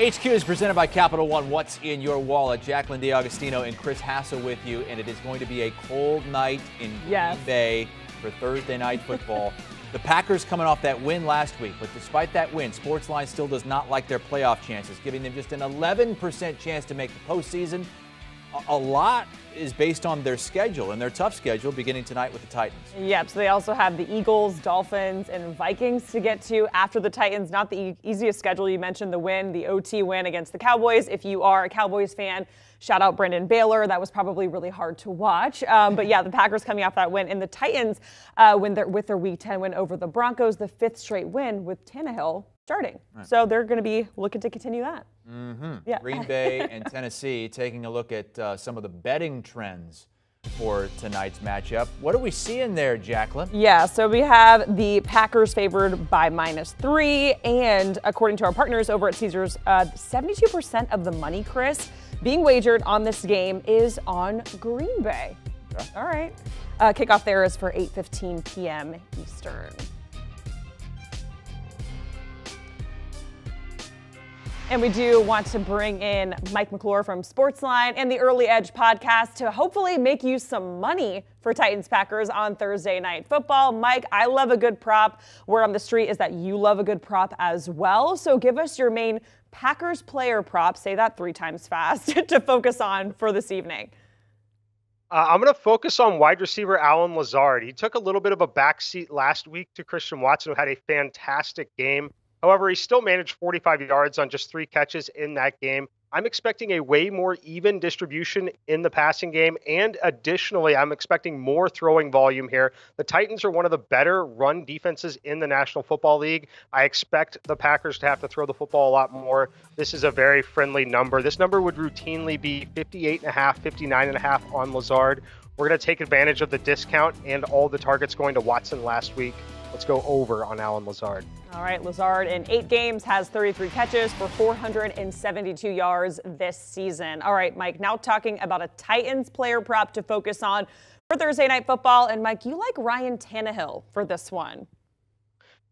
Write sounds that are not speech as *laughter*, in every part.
HQ is presented by Capital One. What's in your wallet? Jacqueline D'Agostino and Chris Hassel with you, and it is going to be a cold night in Yes. Green Bay for Thursday night football. the Packers coming off that win last week, but despite that win, Sportsline still does not like their playoff chances, giving them just an 11% chance to make the postseason. A, a lot is based on their schedule and their tough schedule beginning tonight with the Titans. Yep, so they also have the Eagles, Dolphins, and Vikings to get to after the Titans. Not the e- easiest schedule. You mentioned the win, the OT win against the Cowboys. If you are a Cowboys fan, shout out Brendan Baylor. That was probably really hard to watch. Um, but yeah, the Packers coming off that win. And the Titans, uh, when they're, with their Week 10 win over the Broncos, the fifth straight win with Tannehill starting. So they're going to be looking to continue that. Yeah. Green Bay and Tennessee *laughs* taking a look at uh, some of the betting trends for tonight's matchup. What are we seeing there, Jacqueline? Yeah, so we have the Packers favored by minus three, and according to our partners over at Caesars, uh, 72% of the money, Chris, being wagered on this game is on Green Bay. All right. Uh, kickoff there is for 8:15 p.m. Eastern. And we do want to bring in Mike McClure from Sportsline and the Early Edge podcast to hopefully make you some money for Titans Packers on Thursday night football. Mike, I love a good prop. Word on the street is that you love a good prop as well. So give us your main Packers player prop, say that three times fast, *laughs* to focus on for this evening. Uh, I'm going to focus on wide receiver Allen Lazard. He took a little bit of a backseat last week to Christian Watson, who had a fantastic game. However, he still managed 45 yards on just three catches in that game. I'm expecting a way more even distribution in the passing game, and additionally, I'm expecting more throwing volume here. The Titans are one of the better run defenses in the National Football League. I expect the Packers to have to throw the football a lot more. This is a very friendly number. This number would routinely be 58.5, 59.5 on Lazard. We're going to take advantage of the discount and all the targets going to Watson last week. Let's go over on Allen Lazard. All right, Lazard in eight games has 33 catches for 472 yards this season. All right, Mike, now talking about a Titans player prop to focus on for Thursday Night Football. And Mike, you like Ryan Tannehill for this one.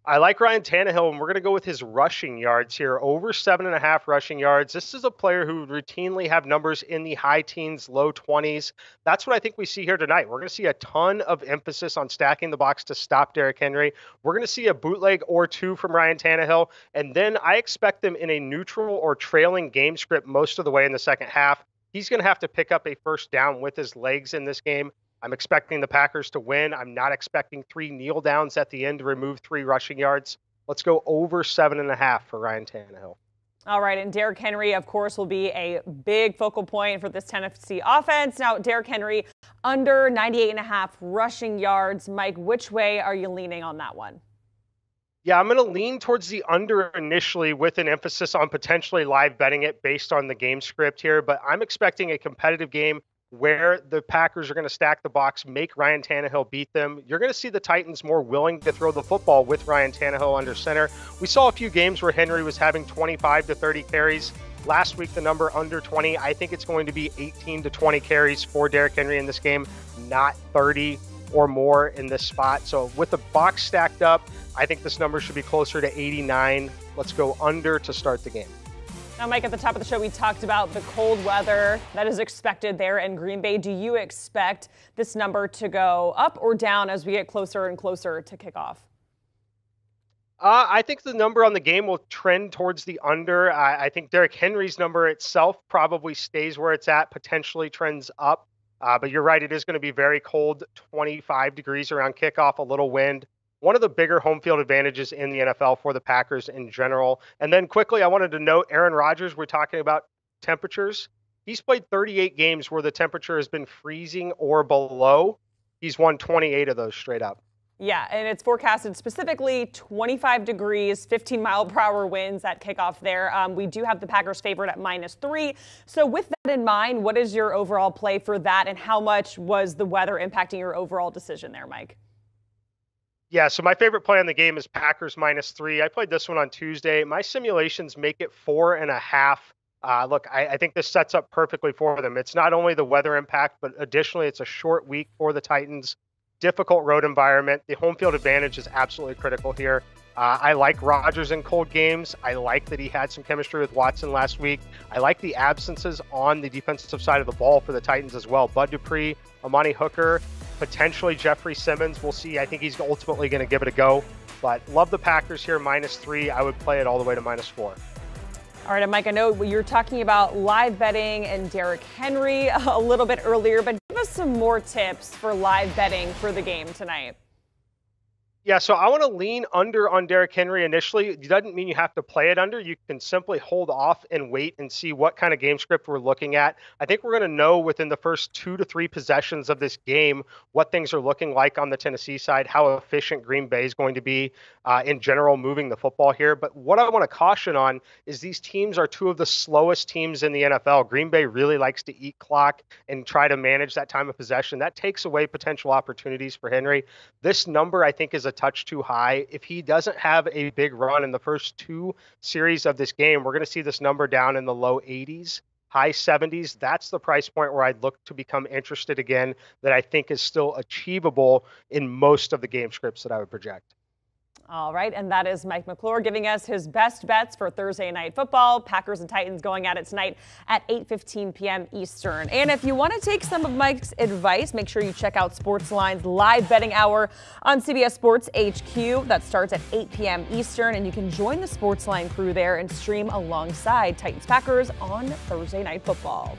I like Ryan Tannehill, and we're going to go with his rushing yards here. Over seven and a half rushing yards. This is a player who routinely have numbers in the high teens, low 20s. That's what I think we see here tonight. We're going to see a ton of emphasis on stacking the box to stop Derrick Henry. We're going to see a bootleg or two from Ryan Tannehill, and then I expect them in a neutral or trailing game script most of the way in the second half. He's going to have to pick up a first down with his legs in this game. I'm expecting the Packers to win. I'm not expecting three kneel downs at the end to remove three rushing yards. Let's go over seven and a half for Ryan Tannehill. All right, and Derrick Henry, of course, will be a big focal point for this Tennessee offense. Now, Derrick Henry under 98 and a half rushing yards. Mike, which way are you leaning on that one? Yeah, I'm going to lean towards the under initially with an emphasis on potentially live betting it based on the game script here, but I'm expecting a competitive game where the Packers are going to stack the box, make Ryan Tannehill beat them. You're going to see the Titans more willing to throw the football with Ryan Tannehill under center. We saw a few games where Henry was having 25 to 30 carries. Last week, the number under 20. I think it's going to be 18 to 20 carries for Derrick Henry in this game, not 30 or more in this spot. So with the box stacked up, I think this number should be closer to 89. Let's go under to start the game. Now, Mike, at the top of the show, we talked about the cold weather that is expected there in Green Bay. Do you expect this number to go up or down as we get closer and closer to kickoff? Uh, I think the number on the game will trend towards the under. I, I think Derrick Henry's number itself probably stays where it's at, potentially trends up. Uh, but you're right, it is going to be very cold, 25 degrees around kickoff, a little wind. One of the bigger home field advantages in the NFL for the Packers in general. And then quickly, I wanted to note Aaron Rodgers, we're talking about temperatures. He's played 38 games where the temperature has been freezing or below. He's won 28 of those straight up. Yeah, and it's forecasted specifically 25 degrees, 15 mile per hour winds at kickoff there. Um, we do have the Packers favorite at minus three. So, with that in mind, what is your overall play for that, and how much was the weather impacting your overall decision there, Mike? Yeah, so my favorite play on the game is Packers minus three. I played this one on Tuesday. My simulations make it four and a half. Uh, look, I, I think this sets up perfectly for them. It's not only the weather impact, but additionally, it's a short week for the Titans difficult road environment. The home field advantage is absolutely critical here. Uh, I like Rodgers in cold games. I like that he had some chemistry with Watson last week. I like the absences on the defensive side of the ball for the Titans as well. Bud Dupree, Amani Hooker, potentially Jeffery Simmons. We'll see. I think he's ultimately going to give it a go. But love the Packers here, minus three. I would play it all the way to minus four. All right, and Mike, I know you're talking about live betting and Derrick Henry *laughs* a little bit earlier, but give us some more tips for live betting for the game tonight. Yeah, so I want to lean under on Derrick Henry initially. It doesn't mean you have to play it under. You can simply hold off and wait and see what kind of game script we're looking at. I think we're going to know within the first two to three possessions of this game what things are looking like on the Tennessee side, how efficient Green Bay is going to be uh, in general moving the football here. But what I want to caution on is these teams are two of the slowest teams in the NFL. Green Bay really likes to eat clock and try to manage that time of possession. That takes away potential opportunities for Henry. This number, I think, is a touch too high. If he doesn't have a big run in the first two series of this game, we're going to see this number down in the low 80s, high 70s. That's the price point where I'd look to become interested again, that I think is still achievable in most of the game scripts that I would project. All right, and that is Mike McClure giving us his best bets for Thursday night football. Packers and Titans going at it tonight at 8:15 p.m. Eastern. And if you want to take some of Mike's advice, make sure you check out Sportsline's live betting hour on CBS Sports HQ. That starts at 8 p.m. Eastern, and you can join the Sportsline crew there and stream alongside Titans Packers on Thursday night football.